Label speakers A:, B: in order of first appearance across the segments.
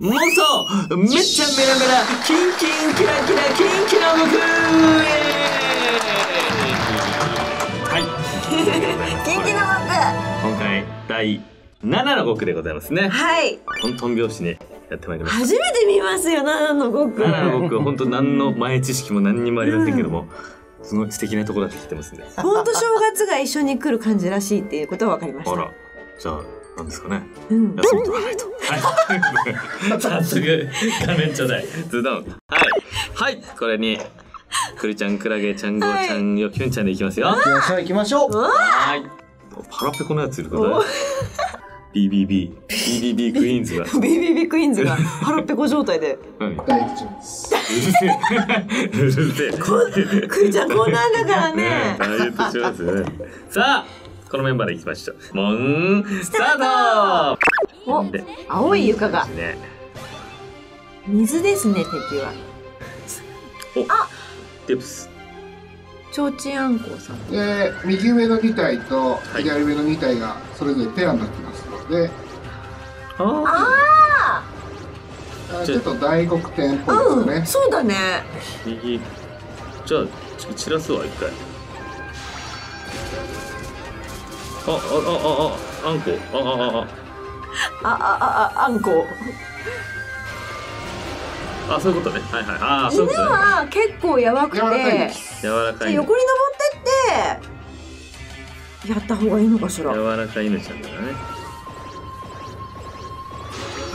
A: 妄想めっちゃメラメラキンキンキラキラキンキラ僕はい。
B: キンキの僕
A: 今回第7の極でございますね。
B: はい。
A: トントン拍子にやってまいりました。
B: 初めて見ますよ7の極
A: 7の極は本当何の前知識も何にもありませんけども、すごい素敵なところだって来てますね。
B: ほんと正月が一緒に来る感じらしいっていうことは分かりました。
A: あら。じゃあ何ですかね
B: うん
A: 休み取らないと。はい。早速、画面ちょうだい。ズドン。はい。はい。これに、くるちゃん、くらげちゃん、ごーちゃん、よきゅんちゃんでいきますよ。
C: 行きましょう行きましょう
A: はい。パラペコのやついるかな ?BBB。BBB クイーンズが。
B: BBB クイーンズが腹ペコ状態で
A: 何？うる
C: 大丈夫です
A: せえ。うるせえ。
B: くーちゃんこんなんだからね
A: ダイエットしますね。さあ、このメンバーでいきましょう。モンスタート。
B: お
A: で
B: 青い床が。
A: ね。
B: 水ですね敵は。
A: お、デプス。
B: ちょうちんあんこうさん。
C: で右上の2体と
A: い。
C: 左上の2体がそれぞれペアになってますので、
A: あ
B: あ
C: あ。ちょっと大黒天っぽいです
B: うん
C: ね、
B: そうだね。
A: 右。じゃあち散らすわ一回あ、あ、あ、あ、あ、あんこ。あ、あ、あ、あ。
B: あ、あ、あ、あんこ。
A: あ、そういうことね。はいはい。あ、そういうこと、ね。
B: 犬は結構やばくて。
C: 柔らかい。
A: 柔らかい。
B: 横に登ってって。やった方がいいのかしら。
A: 柔らかい犬ちゃんだね。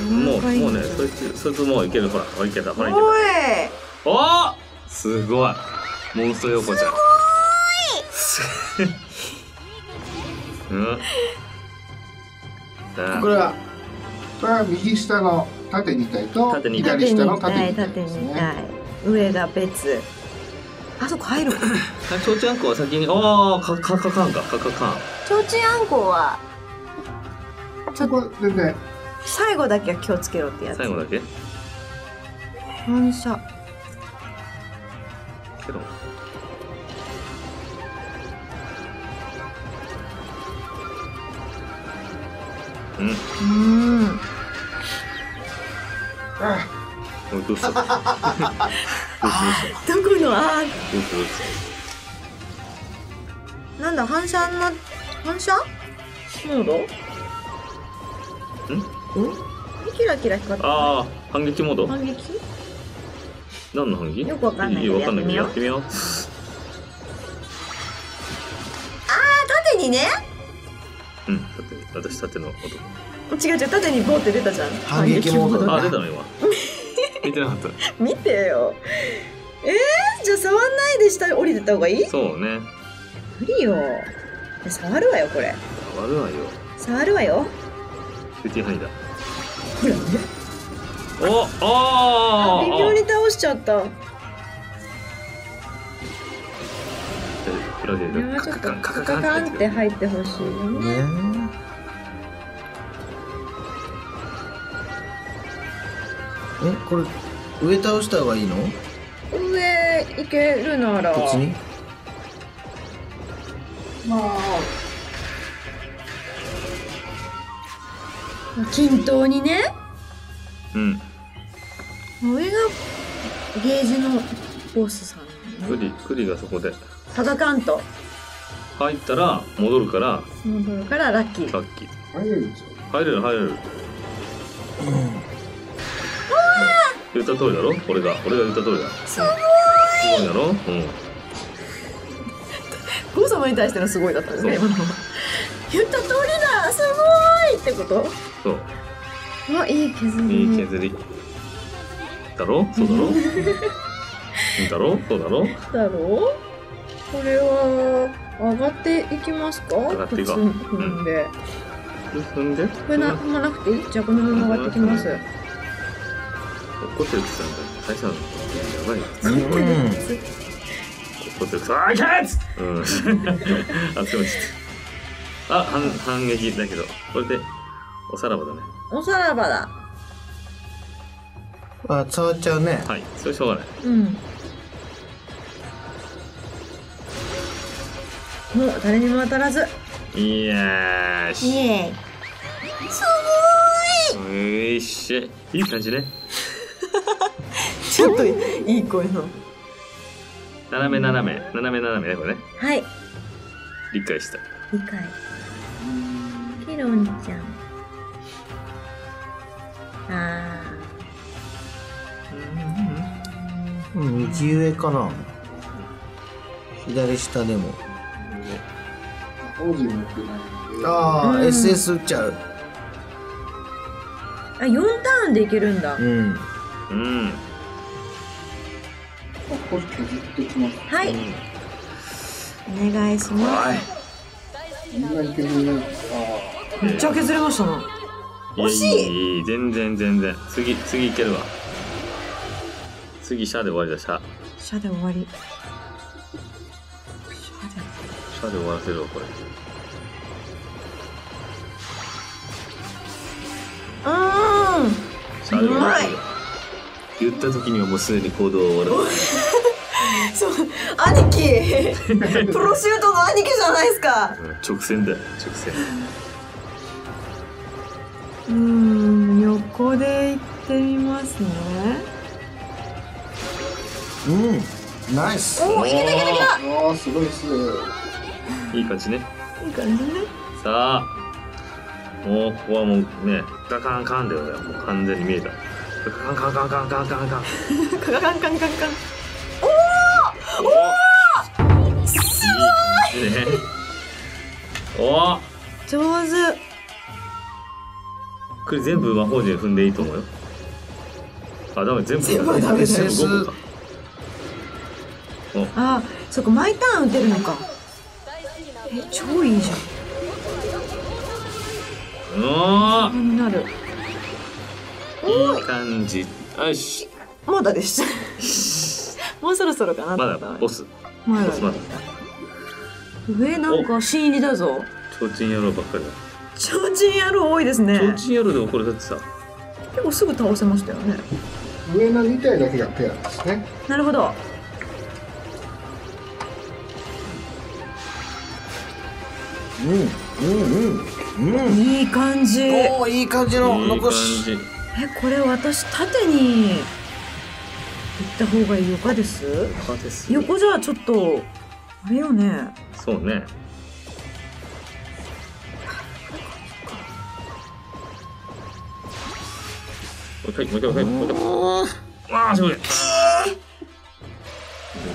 A: もう、もうね、そいつ、そいつもういける、ほら、ほいけた、ほら、いけた。
B: おい。
A: お。すごい。モンスト横コちゃん。すごい。うん。
C: これはこれは右下の縦2体と
A: 縦二体
C: 左下の縦
B: 縦
C: 2体
B: 縦
C: ですね。
B: 上が別。あそこ入る。
A: ちょうちゃんこは先にああかかかかんか。かかかん。
B: ちょうちんあんこは
C: そこ全然。
B: 最後だけは気をつけろってやつ。
A: 最後だけ？
B: 反射。
A: けどうん。
B: うん。
C: あ
A: どうしたどうしたどうした
B: どこのあ
A: どうしたどうし
B: ー。なんだ反射な反射？モードん。キラキラ光って
A: たああ反撃モード。
B: 反撃？
A: 何の反撃？
B: よくわかんない。
A: わかんない。や
B: やって
A: みよう。
B: 縦にね。
A: うんだって私縦の音
B: 違う違う縦にボーって出たじゃん。
C: 反撃モード
A: あ出たの今。見てなかった。
B: 見てよ。えー、じゃあ触んないで下降りてった方がいい？
A: そうね。
B: 無理よ。触るわよこれ。
A: 悪いわよ。
B: 触るわよ。
A: フティハニだ
B: ほらね。
A: おああ
B: 微妙に倒しちゃった。
A: クラゲ
B: もうちょっと
A: カ
B: カカカンって入ってほしいよね
C: ねえこれ上倒した方がいいの？
B: 上行けるなら。
C: こっちに。まあ。
B: 均等にね。
A: うん。
B: 上がゲージのボスさん。
A: クリクリがそこで。
B: 戦かんと
A: 入ったら戻るから。
B: 戻るからラッキー。
A: ラッキー。
C: 入れるんですよ。
A: 入れる入れる言った通りだろ？俺が。俺が言った通りだ。すごい。すごいだろ？うん。
B: ゴー様に対してのすごいだったんですね。今のは言った通りだ。すごいってこと？
A: そう。
B: うわいい削り。
A: いい削り。だろ？そうだろ？だろ？そうだろ？
B: だろ？うこれは上がっていきますか？
A: 上がっていこう。
B: 普通に踏ん。で、
A: 踏んで？
B: これな踏まなくていい？じゃあこのまま上がってきます。
A: 怒ってるって言ったんだ大したのやばいよ。
C: うん
A: 怒ってるあーキャッツうん。あすいませんあ反反撃だけど。これでおさらばだね。
B: おさらばだ
C: あ触っちゃうね。
A: はい。それしょうがない。
B: うん。もう誰にも当たらず。
A: いやーし。
B: イエーイ。す
A: よい。しょいい感じね
B: ちょっといい声の。
A: 斜め斜め。斜め斜めねこれね。
B: はい。
A: 理解した。
B: 理解。ケロンちゃん。あ
D: うん右上かな。左下でも。ああ、
B: うん。
D: SS 打っちゃう。
B: ーあ4ターンでいけるんだ。
D: うん。
A: うん
C: 少し削ってきます。
B: はい。お願いします。めっちゃ削れましたな。惜しい。
A: いいいい全然全然。次次いけるわ。次シャで終わりだシャ
B: シャで終わり。シ
A: シャで終わらせるわこれ。
B: うーん。
A: シャで終わらせる
B: う
A: 言った時にはもうすでに行動を終わらせ
B: そう兄貴。プロシュートの兄貴じゃないですか。
A: 直線だよ。直線。
B: うん横で行ってみますね。
D: うんナイス。
B: おいけたいけたいけた。
C: おすごいっす
A: い。い感じね。
B: いい感じね。
A: さあもうここはもうねガカンカンだよね。もう完全に見えた。ガカンカンカンカンカンカンカン。
B: ガカンカンカンカン。
A: おおすごい。ね。お
B: 上手。
A: これ全部魔法陣踏んでいいと思うよ。あダメ全部
B: 全部はダメだよ
A: 全部5個か。
B: あそっか毎ターン打てるのか。え超いいじゃん。
A: お
B: 気になる。
A: ーいい感じ。よし。
B: まだですもうそろそろかな
A: まだボス。
B: まだ。
A: ボスまだ。
B: 上なんか新入りだぞ。
A: 提灯野郎ばっかりだ。
B: ちょうちん野郎多いですね。
A: 提灯野郎でもこれだってさ。
B: 結構すぐ倒せましたよね。
C: 上の2体だけがペアですね。
B: なるほど。
D: うんうんうんうん。
B: いい感じ。え
D: おおいい感じの残し。
A: じ。
B: これ私縦に行った方がいいよかです？
A: 他です。
B: 横じゃちょっとあれよね。
A: そうね。もう一回もう一回もう一回。もう一回わあすごい。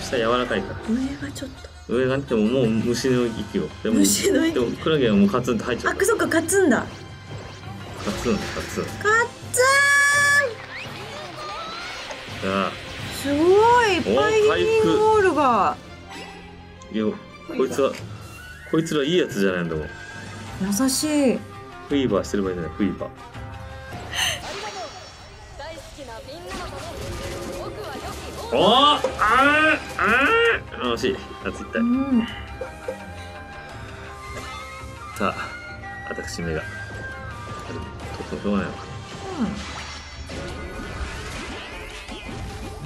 A: 下柔らかいから。
B: 上がちょっと。
A: 上がってももう虫の息よでも
B: 虫の息。
A: でもクラゲはもうカツンと入っちゃう
B: あそっか勝つんだ。
A: カツンカツン。
B: 勝つ
A: じゃあ
B: すごいいっぱいギリングボールが。
A: いやこいつはこいつらいいやつじゃないんだもん。
B: 優しい。
A: フィーバーしてる場合じゃない？フィーバー。
E: 大好きなみんなのために僕は良き
A: おーあーあー。惜しい。あついった。
B: うん。
A: さあ私目が。あるとってもしょうがないのか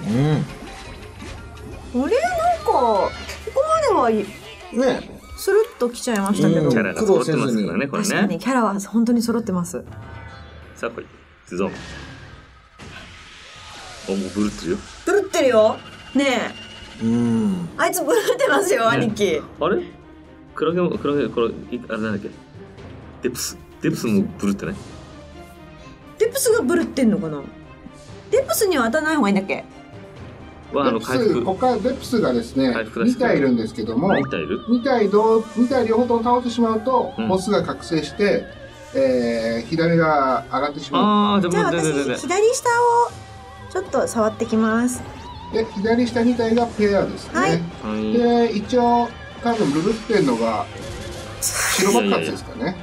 D: うん。
B: あれ？なんかここまではい
D: ね。
B: スルッと来ちゃいましたけど、
D: うん。
A: キャラが揃ってますからねこれ
B: 確か
A: ね
B: にキャラは本当に揃ってます。
A: さあこいズドン。おもうブルってるよ。
B: ブルってるよ。ね
D: うん。
B: えあいつブルってますよ、
A: ね。
B: 兄貴。
A: あれ？クラゲもクラゲこれいあれなんだっけ？デプスデプスもブルってない？
B: デプスがブルってんのかな？デプスには当たらない方がいいんだっけ？
A: はあの回復。
C: ここからデプスがですね、
A: 回復だし
C: 2体いるんですけども、
A: 2体いる
C: ？2体同2体両方とも倒してしまうと、
A: うん。
C: ボスが覚醒して、えー、左が上がってしま
A: ああじゃ
B: じゃあ私左下をちょっと触ってきます。
C: う。で、左下2体がペアですね。
B: はい。
A: はい。
C: で、一応、多分ルルってんのが、白爆発ですかね。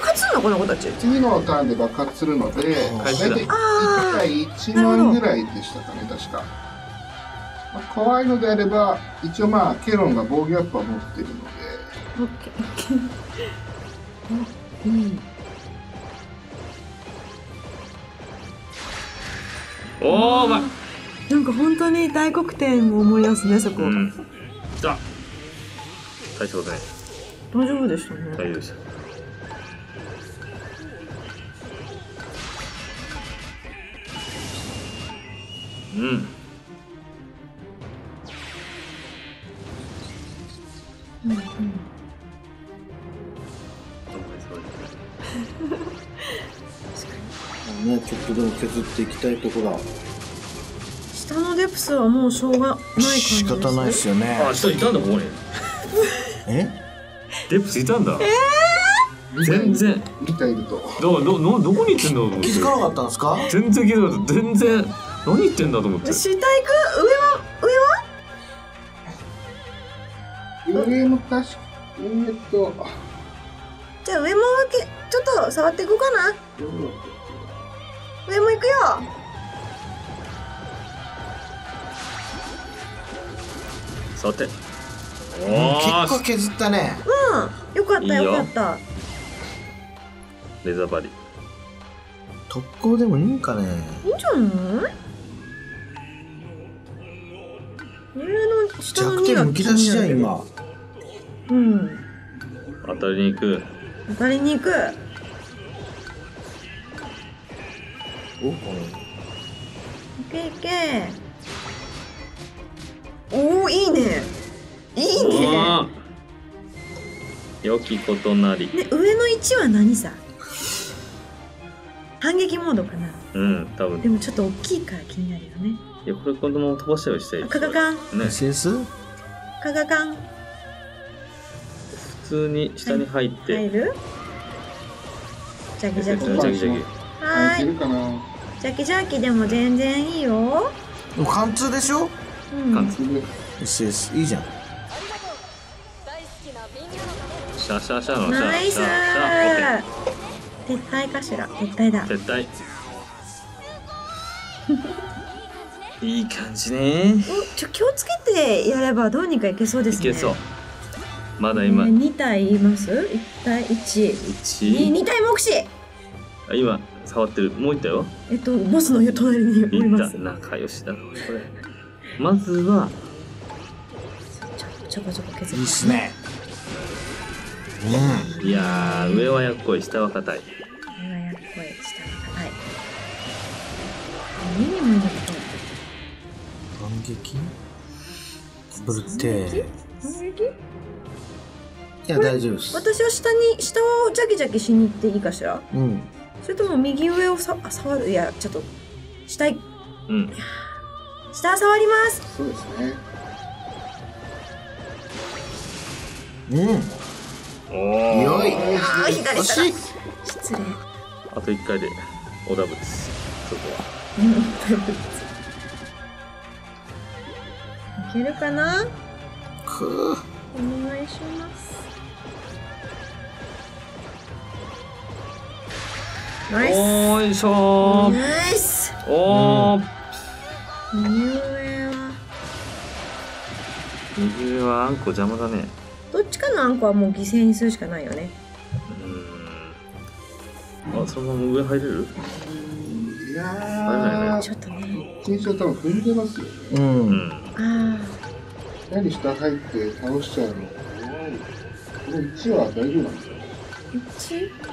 B: 爆発するのこの子たち？
C: 次のターンで爆発するので、大体1
B: あ
C: 体1万ぐらいでしたかね、確か。まあ、怖いのであれば、一応まあ、ケロンが防御アップは持ってるので、
B: オッケーオッケー。おいい
A: おーうまい
B: なんか本当に大黒天を思い出すねそこ、
A: うん。来た大したことない。
B: 大丈夫でしたね、
A: 大丈夫でしうん。
B: うん。うん。
D: ねちょっとでも削っていきたいとこだ
B: 下のデプスはもうしょうがない感じです
D: 仕方ないっすよね
A: あ人いたん。だここに
D: え
A: デプスいたん。だ全然
C: 見ていると
A: どどどどこに行ってん。だと思って
D: 気づかなかったん。ですか
A: 全然気づかなかった全然何言ってんだと思って。
B: 下行く？上は？上は？
C: 上も確かえーっと。
B: じゃあ上もけちょっと触っていこうかな。上も行くよ。
A: さて。
D: 結構削ったね。
B: うん。よかった
A: いいよ。
B: よかった。
A: レザーバリ。
D: 特攻でもいいんかね。
B: いいんじゃない？上の下の2が
D: 弱点むき出しじゃん今。
B: うん。
A: 当たりに行く。
B: 当たりに行く
D: おこ
B: いけいけおおいいね。いいね。
A: 良きことなり。
B: ね上の1は何さ？反撃モードかな。
A: うん多分。
B: でもちょっと大きいから気になるよね
A: いやこれこのまま飛ばしたりして
B: カカカ?カカカン
A: 普通に下に入って、
B: 入る？ジャキジャキ。
A: ジャキジャキ。
B: はーいジャキジャキでも全然いいよ。
D: でも貫通でしょ？
B: うん。
A: 貫
C: すぐ
D: SS いいじゃん。
A: シャシャシャのシャ
B: ナイス。撤退かしら？撤退だ。
A: ケー絶対いい感じね。
B: おちょ気をつけてやればどうにかいけそうですね。
A: いけそう。まだ今。
B: 2体います？1体1
A: 1
B: 2体目視。
A: あ今触ってる。もう一体よ。
B: えっとボスの隣に
A: いった
B: ます。
A: 仲良しだこれ。まずは。
B: ちょちょこちょこ削
D: いいっすね。う
A: いやー上はやっこい。下は硬い。
B: これはやっこい。下が硬い。ミニムにこ
D: ん反撃？ブルテー。
B: う反撃
D: いや大丈夫です。
B: 私は下に下をジャキジャキしに行っていいかしら？
D: うん。
B: それとも右上をさあ触る？いやちょっと下い。
A: うん。
B: 下触ります。
C: そうですね。
D: うん
A: おー。
D: よい。
B: あー左下失礼。
A: あと1回でおダブです。そこは。
B: うんいけるかな？
D: く
B: お願いします。ナイス。
A: おーいしょー。
B: ナイス。
A: おー。
B: 右上は
A: 右上はあんこ邪魔だね。
B: どっちかのあんこはもう犠牲にするしかないよね。
A: うーん。あそのまま上入れる？
C: いや
A: はい
C: ー
B: ちょっとね。
C: 緊張多分踏んでますよね。
D: う
A: うん。ん
B: あ
C: やはり下入って倒しちゃうの。この1は大丈夫なんですか？
B: あ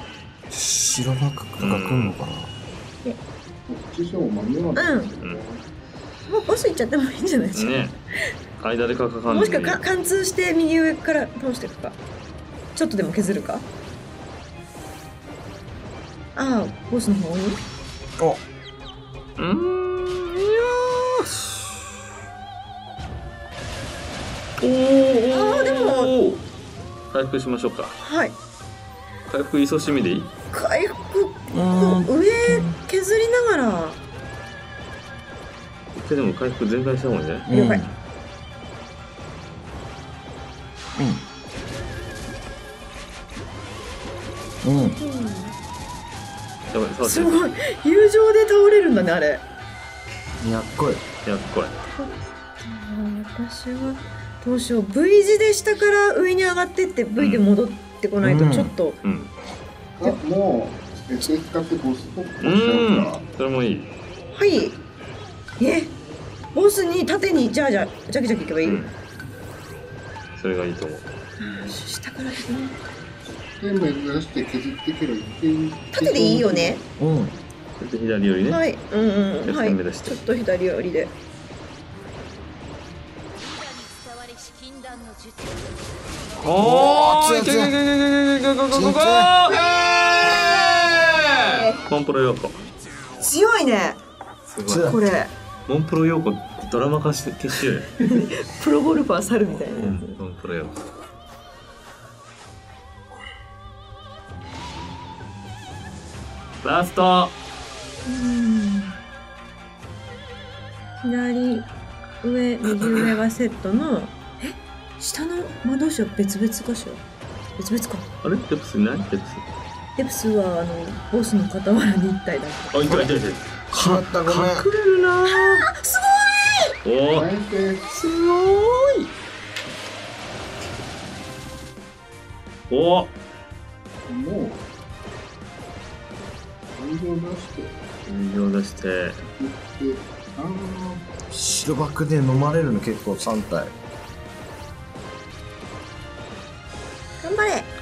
B: 1
D: 白幕が来んのかな
C: 1しても間に合わないですよね
B: もうボスいっちゃってもいいんじゃないですか、
A: ね間でかかかん
B: もしくはか貫通して右上から倒していくかちょっとでも削るかああボスの方に
D: お
A: うんーおー。
B: あーでも。
A: 回復しましょうか。
B: はい。
A: 回復勤しみでいい？
B: 回復こ
D: うん。
B: う上削りながら。
A: 一回でも回復全開した方がいいね
B: 了解。
D: うん。うん。
A: やばい触って。
B: すごい。友情で倒れるんだねあれ。
D: やっこい。
A: やっこい。
B: 私はどうしよう。V 字で下から上に上がってって V で戻ってこないと
D: うん。
B: ちょっと、
A: うん。
C: あもう使ってボストップしち
A: う
C: ゃうん。か
A: それもいい。
B: はい。え？ボスに縦にじゃあじゃあジャキジャキいけばいい、
A: うん。それがいいと思う。
B: 下からね
C: で目指して削っていけばいける
B: 縦でいいよね。
D: うん。
A: 左寄りね、
B: はい。うんうん。
A: 逆
B: はい。ちょっと左寄りで
A: おーいけ
D: 強い強い
A: けけけけけけけけけ
D: い強い
A: えーモンプロヨーコ
B: 強いね
A: す
D: 強い
B: これ
A: モンプロヨーコドラマ化して消しようよ、
B: プロゴルファー猿みたいなやつ、
A: モンプロヨーコラスト
B: うん左上右上がセットのえ下の魔導士は別々かしら別々か
A: あれ？デプスいない？デプス。
B: デプスはあのボスの傍らに一体だ
A: あいたいたいた
D: しまったごめん。
A: 隠れるな。
B: す
A: おお
C: 大体
A: すごい！お
C: もう色出して。
A: 水を出して。
D: 白バックで飲まれるの結構3体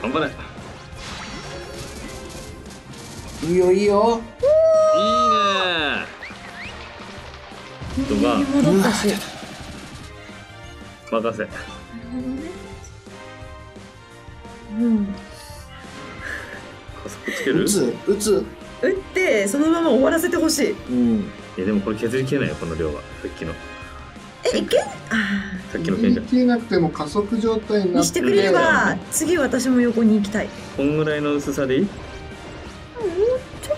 B: 頑張れ。
A: いいね
D: いいよ。いいよ
A: 人が任せ
B: ほどねうん。
A: 加速つける？
D: 打つ？打つ？
B: 打ってそのまま終わらせてほしい。
D: うん。
A: いやでもこれ削りきれないよこの量は。さっきの
B: えいけあ
A: さっきの件じゃん。
C: なくても加速状態になって
B: してくれれば次私も横に行きたい。
A: こんぐらいの薄さでいい？
B: ちょっ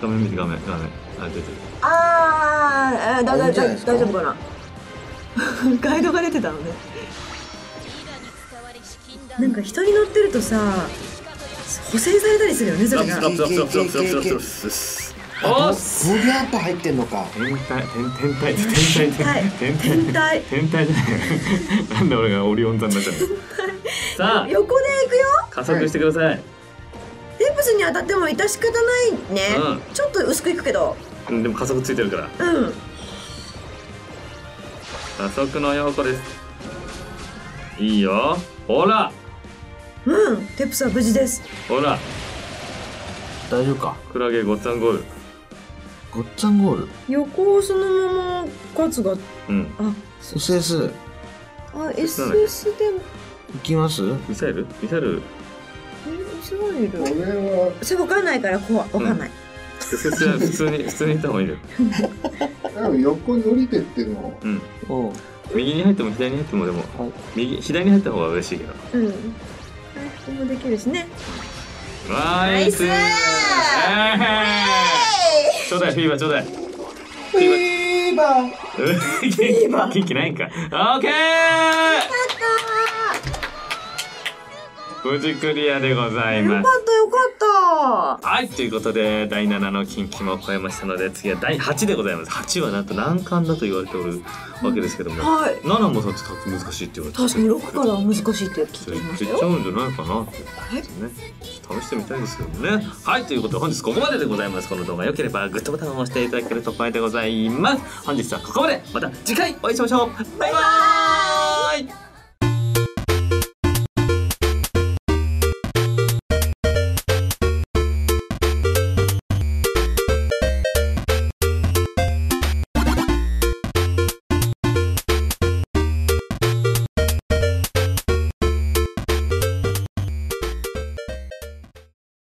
B: と
A: 画面画面画面。あ出てる。
B: ああだだだ大丈夫かな？ガイドが出てたのね。なんか人に乗ってるとさ補正されたりするよねそれが。
A: お
D: ボ
A: っす。
D: ボギャンプ入ってんのか
A: 天体天天体天体天体
B: 天体
A: 天体じゃない。なんで俺がオリオン座になっちゃうの？さあ。
B: 横で行くよ。
A: 加速してください、
B: デプスに当たっても致し方ないね、
A: うん。
B: ちょっと薄くいくけど。
A: うんでも加速ついてるから。
B: うん。
A: 加速の陽子です。いいよ。ほら。
B: うん。テプスは無事です。
A: ほら。
D: 大丈夫か？
A: クラゲごっつぁんゴール
D: ごっちゃんゴール。
B: 横をそのままガツが
A: うん。
B: あ
D: SS
B: あ SS でも。
D: いきます？
A: ミサイル？ミサイル？
B: えイスラエル？
C: これは。
B: それ分かんないからこう分かんない、
A: SS は普通に普通に行った方がいいよ。
C: 多分横に降りてっても
A: うん。
D: お
A: 右に入っても左に入ってもでも
D: はい。
A: 右左に入った方が嬉しいけど。
B: うん。回復もできるしね。
A: ナイス！
B: ナイス
A: ちょうだいフィーバーちょうだい。フィーバー。
D: ーバー。
A: 元気ないんか。オッケー！無事クリアでござい
B: よ
A: ますはいということで第7の近畿も超えましたので次は第8でございます。8はなんと難関だと言われておるわけですけども、
B: はい。
A: 7もさって難しいって言われて
B: 確かに6からは難しいって聞いてましたよ
A: 言っちゃうんじゃないかなってね。試してみたいですけどもね。はいということで本日ここまででございます。この動画良ければグッドボタンを押していただけると光栄でございます。本日はここまで。また次回お会いしましょう。バイバーイ